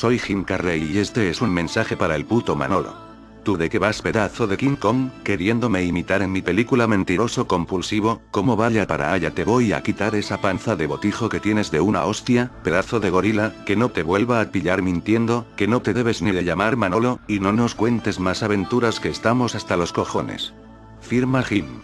Soy Jim Carrey y este es un mensaje para el puto Manolo. ¿Tú de qué vas pedazo de King Kong, queriéndome imitar en mi película mentiroso compulsivo? Como vaya para allá te voy a quitar esa panza de botijo que tienes de una hostia, pedazo de gorila, que no te vuelva a pillar mintiendo, que no te debes ni de llamar Manolo, y no nos cuentes más aventuras que estamos hasta los cojones. Firma Jim.